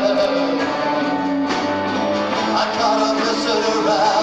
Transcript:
I caught a visitor